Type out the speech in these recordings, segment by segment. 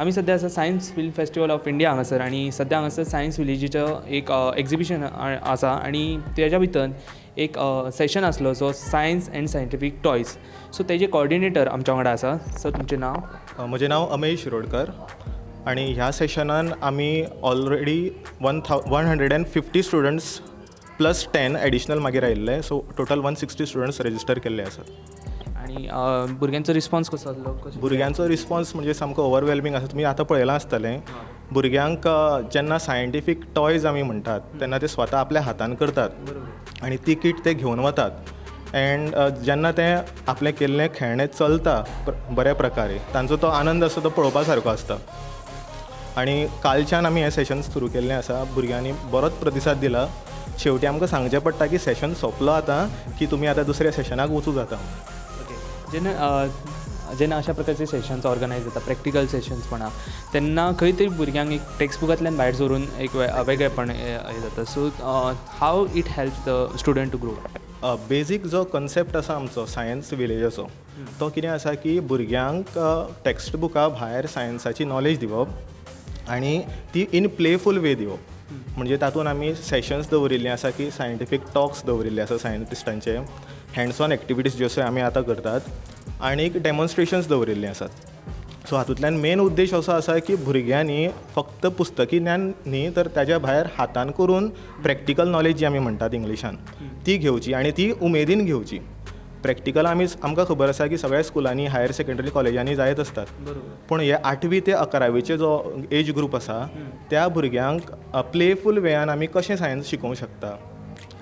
आमी सद्या आसा science film festival of India हांगासर आनी सद्या हांगासर सायन्स विलेजीचो एक एक्झिबिशन आसा आनी तेज्या भितर एक सेशन आसलो जो science and scientific toys so तेजे कॉर्डिनेटर आमच्या वांगडा आसा सो तुमचें नांव? म्हजें नांव अमेश शिरोडकर आनी ह्या सेशनान आमी already one thou one hundred and fifty students plus ten additional मागीर आयिल्ले so total one sixty students register केल्ले आसात आनी भुरग्यांचो रिस्पॉन्स कसो आसलो भुरग्यांचो रिस्पॉन्स म्हणजे सामको ओवरवेल्मींग आसा तुमी आतां पळयलां आसतलें भुरग्यांक जेन्ना सायंटिफीक टॉयज आमी म्हणटात तेन्ना ते स्वता आपल्या हातान करतात. आनी ती किट ते घेवन वतात. अँड जेन्ना ते आपलें केल्लें खेळणें चलता बऱ्या प्रकारे. तांचो तो आनंद आसा तो पळोवपा सारको आसता आनी कालच्यान आमी हें सेशन सुरू केल्लें आसा भुरग्यांनी बरोच प्रतिसाद दिला. शेवटी आमकां सांगचें पडटा की सेशन सोंपलो आतां की तुमी आतां दुसऱ्या सेशनाक वचूं जाता. जेन्ना जेन्ना अशा प्रकारचे सेशन्स ऑर्गनायज जाता प्रॅक्टिकल सेशन्स म्हणा. तेन्ना खंय तरी भुरग्यांक एक टेक्स्टबुकांतल्यान भायर सरून एक वेगळेपण हे जाता. So how it help the student to grow basic जो कन्सेप्ट आसा आमचो सायन्स विलेजाचो तो कितें आसा की भुरग्यांक टेक्स्ट बुका भायर सायन्साची नॉलेज दिवप आनी ती इन प्लेफूल वे दिवप. म्हणजे तातूंत आमी सेशन्स दवरिल्लीं आसा की सायंटिफीक टॉक्स दवरिल्ले आसा सायंटिस्टांचे हँड्स ऑन एक्टिविटीज ज्यो आमी आतां करतात. आनीक डेमॉन्स्ट्रेशन्स दवरिल्लीं आसात सो हातूंतल्यान मेन उद्देश असो आसा की भुरग्यांनी फक्त पुस्तकी ज्ञान न्ही तर ताज्या भायर हातान करून प्रॅक्टिकल नॉलेज जी आमी म्हणटात इंग्लिशान ती घेवची आनी ती उमेदीन घेवची. प्रॅक्टिकल आमी आमकां खबर आसा की सगळ्या स्कुलांनी हायर सेकंडरी कॉलेजांनी जायत आसतात पूण हे आठवी ते अकरावेचे जो एज ग्रूप आसा त्या भुरग्यांक प्लेफूल वेयान आमी कशें सायन्स शिकोवंक शकता?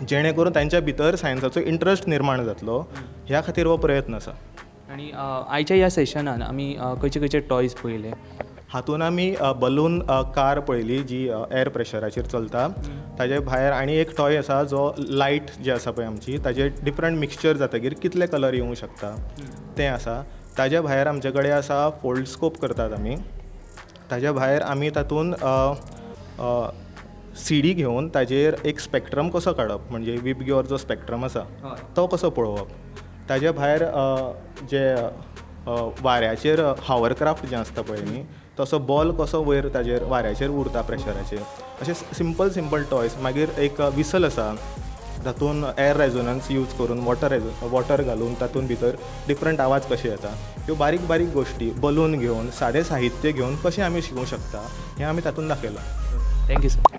जेणे करून तांच्या भितर सायन्साचो इंट्रस्ट निर्माण जातलो ह्या खातीर हो प्रयत्न आसा. आनी आयच्या ह्या सेशनान आमी खंयचे खंयचे टॉयज पळयले हातून आमी बलून कार पळयली जी एअर प्रेशराचेर चलता. ताजे भायर आनी एक टॉय आसा जो लायट जी आसा पळय आमची ताजे डिफरंट मिक्सचर जातकीर कितले कलर येवंक शकता. तें आसा. ताज्या भायर आमचे कडेन आसा फोल्ड स्कोप करतात आमी. ताज्या भायर आमी तातूंत सी डी घेवन ताजेर एक स्पेक्ट्रम कसो काडप म्हणजे विबग्योर जो स्पेक्ट्रम आसा तो कसो पळोवप? ताज्या भायर जे वाऱ्याचेर हावरक्राफ्ट जें आसता पळय न्ही तसो बॉल कसो वयर ताजेर वाऱ्याचेर उरता प्रेशराचेर. अशे सिंपल सिंपल टॉयज मागीर एक विसल आसा. तातूंत एअर रेझोनन्स यूज करून वॉटर रेझो वॉटर घालून तातूंत भितर डिफरंट आवाज कशे येता. ह्यो बारीक बारीक गोश्टी बलून घेवन सादें साहित्य घेवन कशें आमी शिकूंक शकता हें आमी तातूंत दाखयलां. Thank you sir